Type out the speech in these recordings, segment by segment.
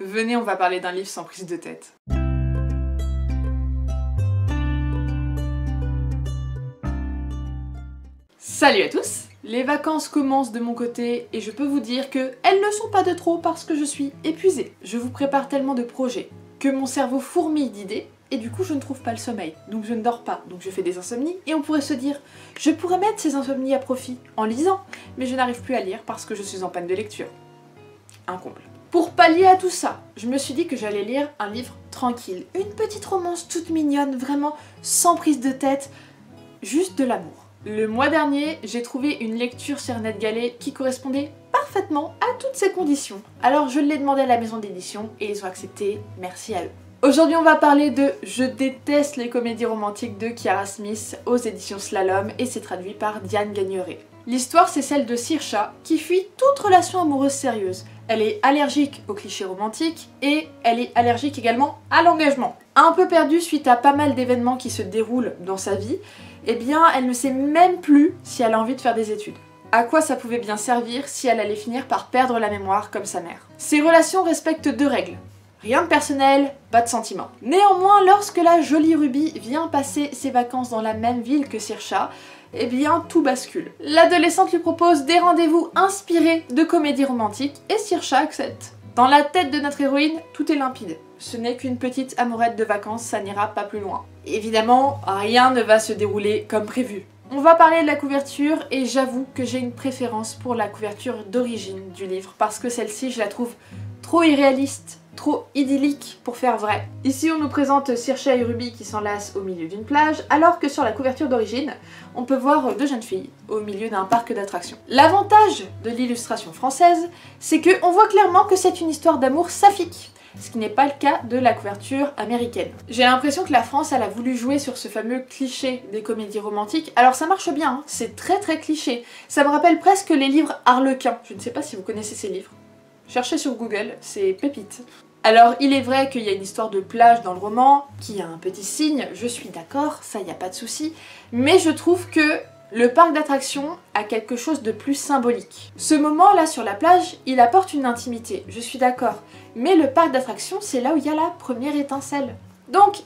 Venez, on va parler d'un livre sans prise de tête. Salut à tous Les vacances commencent de mon côté et je peux vous dire que elles ne sont pas de trop parce que je suis épuisée. Je vous prépare tellement de projets que mon cerveau fourmille d'idées et du coup je ne trouve pas le sommeil, donc je ne dors pas, donc je fais des insomnies, et on pourrait se dire, je pourrais mettre ces insomnies à profit en lisant, mais je n'arrive plus à lire parce que je suis en panne de lecture. Un comble. Pour pallier à tout ça, je me suis dit que j'allais lire un livre tranquille, une petite romance toute mignonne, vraiment sans prise de tête, juste de l'amour. Le mois dernier, j'ai trouvé une lecture sur Gallet qui correspondait parfaitement à toutes ces conditions. Alors je l'ai demandé à la maison d'édition et ils ont accepté, merci à eux. Aujourd'hui on va parler de Je déteste les comédies romantiques de Kiara Smith aux éditions Slalom et c'est traduit par Diane Gagneret. L'histoire c'est celle de Sirsha qui fuit toute relation amoureuse sérieuse. Elle est allergique aux clichés romantiques et elle est allergique également à l'engagement. Un peu perdue suite à pas mal d'événements qui se déroulent dans sa vie, eh bien elle ne sait même plus si elle a envie de faire des études. À quoi ça pouvait bien servir si elle allait finir par perdre la mémoire comme sa mère? Ces relations respectent deux règles. Rien de personnel, pas de sentiments. Néanmoins, lorsque la jolie Ruby vient passer ses vacances dans la même ville que Sirsha, eh bien tout bascule. L'adolescente lui propose des rendez-vous inspirés de comédies romantiques et Sirsha accepte. Dans la tête de notre héroïne, tout est limpide. Ce n'est qu'une petite amourette de vacances, ça n'ira pas plus loin. Évidemment, rien ne va se dérouler comme prévu. On va parler de la couverture et j'avoue que j'ai une préférence pour la couverture d'origine du livre parce que celle-ci je la trouve trop irréaliste, trop idyllique pour faire vrai. Ici on nous présente Saoirse et Ruby qui s'enlacent au milieu d'une plage, alors que sur la couverture d'origine, on peut voir deux jeunes filles au milieu d'un parc d'attractions. L'avantage de l'illustration française, c'est qu'on voit clairement que c'est une histoire d'amour saphique ce qui n'est pas le cas de la couverture américaine. J'ai l'impression que la France, a voulu jouer sur ce fameux cliché des comédies romantiques. Alors ça marche bien, hein. c'est très très cliché. Ça me rappelle presque les livres Harlequin. Je ne sais pas si vous connaissez ces livres. Cherchez sur Google, c'est pépite. Alors il est vrai qu'il y a une histoire de plage dans le roman, qui a un petit signe, je suis d'accord, ça y a pas de souci, mais je trouve que le parc d'attractions a quelque chose de plus symbolique. Ce moment-là sur la plage, il apporte une intimité, je suis d'accord, mais le parc d'attractions, c'est là où il y a la première étincelle. Donc,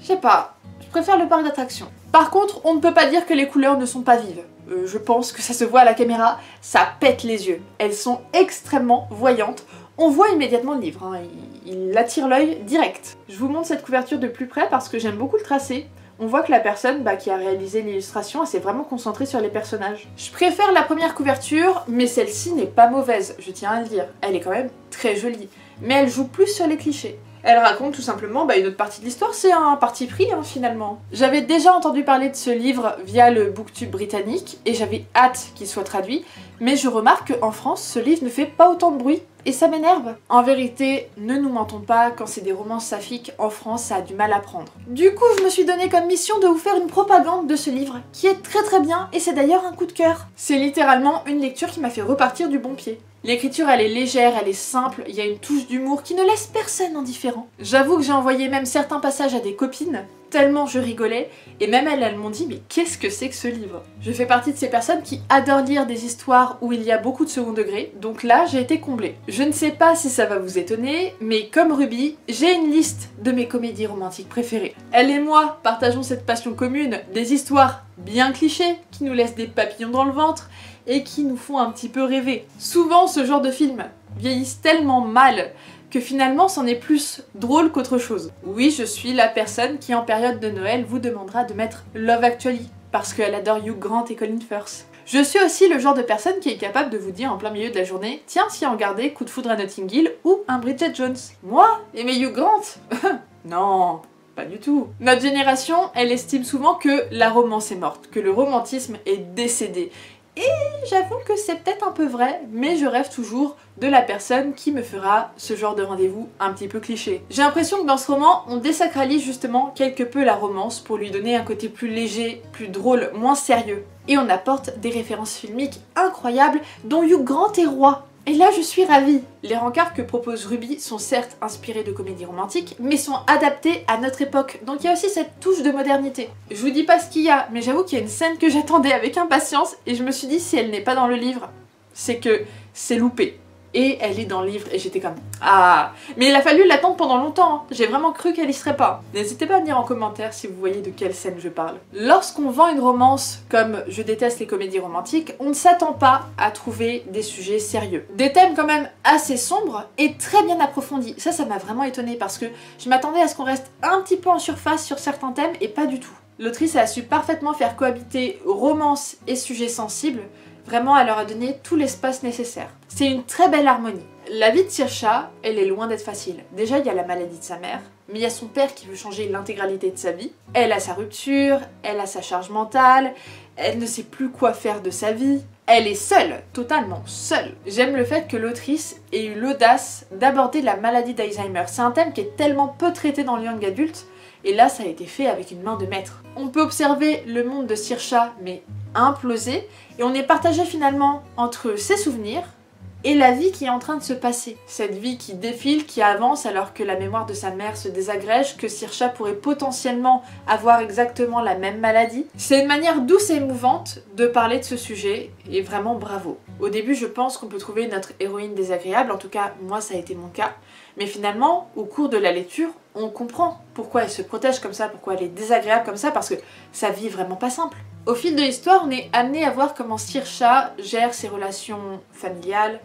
je sais pas, je préfère le parc d'attractions. Par contre, on ne peut pas dire que les couleurs ne sont pas vives. Euh, je pense que ça se voit à la caméra, ça pète les yeux. Elles sont extrêmement voyantes on voit immédiatement le livre, hein. il, attire l'œil direct. Je vous montre cette couverture de plus près parce que j'aime beaucoup le tracé. On voit que la personne bah, qui a réalisé l'illustration s'est vraiment concentrée sur les personnages. Je préfère la première couverture, mais celle-ci n'est pas mauvaise, je tiens à le dire. Elle est quand même très jolie, mais elle joue plus sur les clichés. Elle raconte tout simplement bah, une autre partie de l'histoire, c'est un parti pris hein, finalement. J'avais déjà entendu parler de ce livre via le booktube britannique et j'avais hâte qu'il soit traduit, mais je remarque qu'en France, ce livre ne fait pas autant de bruit et ça m'énerve. En vérité, ne nous mentons pas, quand c'est des romans saphiques, en France, ça a du mal à prendre. Du coup, je me suis donné comme mission de vous faire une propagande de ce livre, qui est très très bien, et c'est d'ailleurs un coup de cœur. C'est littéralement une lecture qui m'a fait repartir du bon pied. L'écriture, elle est légère, elle est simple, il y a une touche d'humour qui ne laisse personne indifférent. J'avoue que j'ai envoyé même certains passages à des copines, tellement je rigolais, et même elles, elles m'ont dit mais qu'est-ce que c'est que ce livre? Je fais partie de ces personnes qui adorent lire des histoires où il y a beaucoup de second degré, donc là j'ai été comblée. Je ne sais pas si ça va vous étonner, mais comme Ruby, j'ai une liste de mes comédies romantiques préférées. Elle et moi partageons cette passion commune des histoires bien clichés qui nous laissent des papillons dans le ventre et qui nous font un petit peu rêver. Souvent ce genre de films vieillissent tellement mal que finalement c'en est plus drôle qu'autre chose. Oui, je suis la personne qui en période de Noël vous demandera de mettre Love Actually parce qu'elle adore Hugh Grant et Colin Firth. Je suis aussi le genre de personne qui est capable de vous dire en plein milieu de la journée Tiens, si on regardait Coup de foudre à Notting Hill ou un Bridget Jones. Moi Aimer Hugh Grant Non, pas du tout. Notre génération, elle estime souvent que la romance est morte, que le romantisme est décédé. Et j'avoue que c'est peut-être un peu vrai, mais je rêve toujours de la personne qui me fera ce genre de rendez-vous un petit peu cliché. J'ai l'impression que dans ce roman, on désacralise justement quelque peu la romance pour lui donner un côté plus léger, plus drôle, moins sérieux. Et on apporte des références filmiques incroyables dont Hugh Grant est roi. Et là, je suis ravie. Les rencarts que propose Ruby sont certes inspirés de comédies romantiques, mais sont adaptés à notre époque. Donc il y a aussi cette touche de modernité. Je vous dis pas ce qu'il y a, mais j'avoue qu'il y a une scène que j'attendais avec impatience et je me suis dit si elle n'est pas dans le livre, c'est que c'est loupé. Et elle est dans le livre. Et j'étais comme ah. Mais il a fallu l'attendre pendant longtemps hein. j'ai vraiment cru qu'elle y serait pas. N'hésitez pas à dire en commentaire si vous voyez de quelle scène je parle. Lorsqu'on vend une romance comme je déteste les comédies romantiques on ne s'attend pas à trouver des sujets sérieux. Des thèmes quand même assez sombres et très bien approfondis. Ça ça m'a vraiment étonné parce que je m'attendais à ce qu'on reste un petit peu en surface sur certains thèmes et pas du tout. L'autrice a su parfaitement faire cohabiter romance et sujets sensibles, Vraiment, elle leur a donné tout l'espace nécessaire. C'est une très belle harmonie. La vie de Sirsha, elle est loin d'être facile. Déjà, il y a la maladie de sa mère, mais il y a son père qui veut changer l'intégralité de sa vie. Elle a sa rupture, elle a sa charge mentale, elle ne sait plus quoi faire de sa vie. Elle est seule, totalement seule. J'aime le fait que l'autrice ait eu l'audace d'aborder la maladie d'Alzheimer. C'est un thème qui est tellement peu traité dans le young adulte, et là ça a été fait avec une main de maître. On peut observer le monde de Sirsha, mais implosé, et on est partagé finalement entre ses souvenirs et la vie qui est en train de se passer. Cette vie qui défile, qui avance alors que la mémoire de sa mère se désagrège, que Sirsha pourrait potentiellement avoir exactement la même maladie. C'est une manière douce et émouvante de parler de ce sujet et vraiment bravo. Au début je pense qu'on peut trouver notre héroïne désagréable, en tout cas moi ça a été mon cas, mais finalement au cours de la lecture on comprend pourquoi elle se protège comme ça, pourquoi elle est désagréable comme ça, parce que sa vie est vraiment pas simple. Au fil de l'histoire, on est amené à voir comment Sirsha gère ses relations familiales,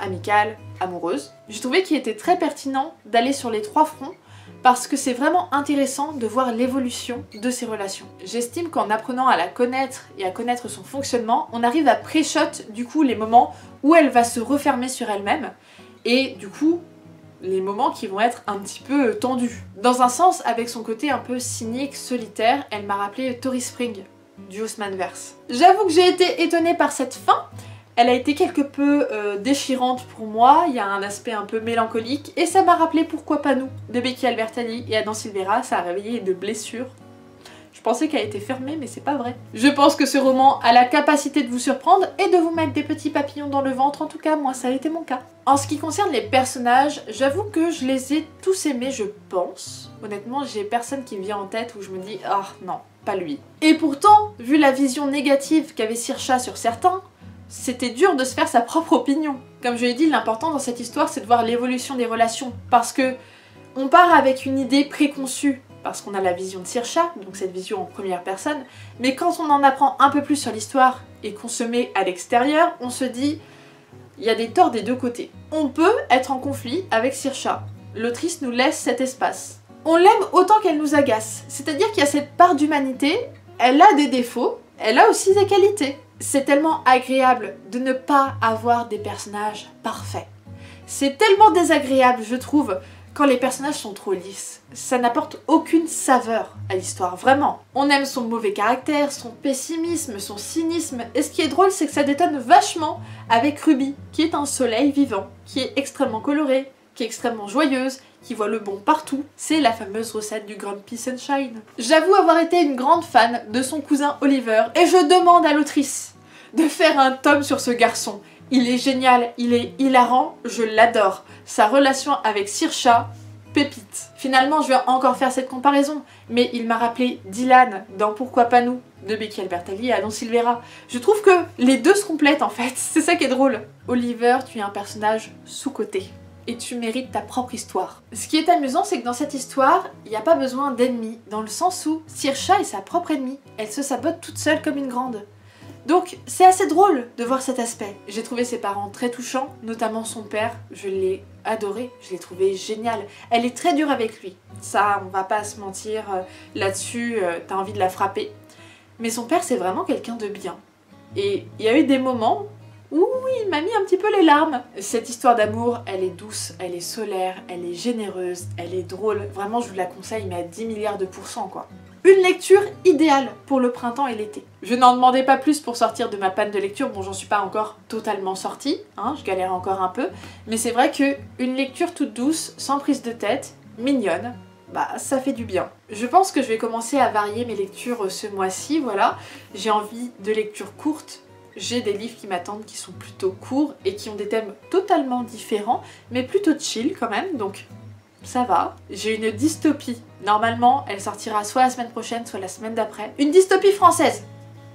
amicales, amoureuses. J'ai trouvé qu'il était très pertinent d'aller sur les trois fronts parce que c'est vraiment intéressant de voir l'évolution de ses relations. J'estime qu'en apprenant à la connaître et à connaître son fonctionnement, on arrive à pré-shot du coup les moments où elle va se refermer sur elle-même et du coup les moments qui vont être un petit peu tendus. Dans un sens, avec son côté un peu cynique, solitaire, elle m'a rappelé Tori Spring du Verse. J'avoue que j'ai été étonnée par cette fin. Elle a été quelque peu euh, déchirante pour moi, il y a un aspect un peu mélancolique, et ça m'a rappelé Pourquoi pas nous de Becky Albertalli et Adam Silvera, ça a réveillé de blessures. Pensais qu'elle était fermée, mais c'est pas vrai. Je pense que ce roman a la capacité de vous surprendre et de vous mettre des petits papillons dans le ventre, en tout cas moi ça a été mon cas. En ce qui concerne les personnages, j'avoue que je les ai tous aimés, je pense. Honnêtement, j'ai personne qui me vient en tête où je me dis « Ah oh, non, pas lui. Et pourtant, vu la vision négative qu'avait Sircha sur certains, c'était dur de se faire sa propre opinion. Comme je l'ai dit, l'important dans cette histoire, c'est de voir l'évolution des relations. Parce que on part avec une idée préconçue, parce qu'on a la vision de Sircha, donc cette vision en première personne, mais quand on en apprend un peu plus sur l'histoire et qu'on se met à l'extérieur, on se dit il y a des torts des deux côtés. On peut être en conflit avec Sircha. L'autrice nous laisse cet espace on l'aime autant qu'elle nous agace. C'est-à-dire qu'il y a cette part d'humanité, elle a des défauts, elle a aussi des qualités. C'est tellement agréable de ne pas avoir des personnages parfaits. C'est tellement désagréable, je trouve, quand les personnages sont trop lisses. Ça n'apporte aucune saveur à l'histoire, vraiment. On aime son mauvais caractère, son pessimisme, son cynisme, et ce qui est drôle, c'est que ça détonne vachement avec Ruby, qui est un soleil vivant, qui est extrêmement coloré, qui est extrêmement joyeuse, qui voit le bon partout. C'est la fameuse recette du Grumpy Sunshine. J'avoue avoir été une grande fan de son cousin Oliver et je demande à l'autrice de faire un tome sur ce garçon. Il est génial, il est hilarant, je l'adore. Sa relation avec Sirsha, pépite. Finalement, je vais encore faire cette comparaison, mais il m'a rappelé Dylan dans Pourquoi pas nous de Becky Albertalli et Adam Silvera. Je trouve que les deux se complètent en fait, c'est ça qui est drôle. Oliver, tu es un personnage sous-coté et tu mérites ta propre histoire. Ce qui est amusant, c'est que dans cette histoire, il n'y a pas besoin d'ennemis, dans le sens où Sirsha est sa propre ennemie. Elle se sabote toute seule comme une grande. Donc c'est assez drôle de voir cet aspect. J'ai trouvé ses parents très touchants, notamment son père, je l'ai adoré, je l'ai trouvé génial. Elle est très dure avec lui, ça on va pas se mentir euh, là-dessus, euh, t'as envie de la frapper. Mais son père c'est vraiment quelqu'un de bien. Et il y a eu des moments Ouh, il m'a mis un petit peu les larmes. Cette histoire d'amour, elle est douce, elle est solaire, elle est généreuse, elle est drôle. Vraiment, je vous la conseille, mais à 10 milliards de pourcents, quoi. Une lecture idéale pour le printemps et l'été. Je n'en demandais pas plus pour sortir de ma panne de lecture, bon j'en suis pas encore totalement sortie, hein, je galère encore un peu, mais c'est vrai que une lecture toute douce, sans prise de tête, mignonne, bah ça fait du bien. Je pense que je vais commencer à varier mes lectures ce mois-ci, voilà. J'ai envie de lectures courtes, j'ai des livres qui m'attendent qui sont plutôt courts et qui ont des thèmes totalement différents, mais plutôt chill quand même, donc ça va. J'ai une dystopie. Normalement, elle sortira soit la semaine prochaine, soit la semaine d'après. Une dystopie française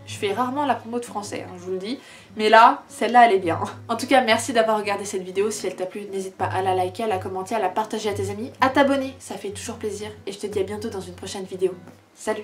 Je fais rarement la promo de français, hein, je vous le dis. Mais là, celle-là, elle est bien. En tout cas, merci d'avoir regardé cette vidéo. Si elle t'a plu, n'hésite pas à la liker, à la commenter, à la partager à tes amis, à t'abonner. Ça fait toujours plaisir. Et je te dis à bientôt dans une prochaine vidéo. Salut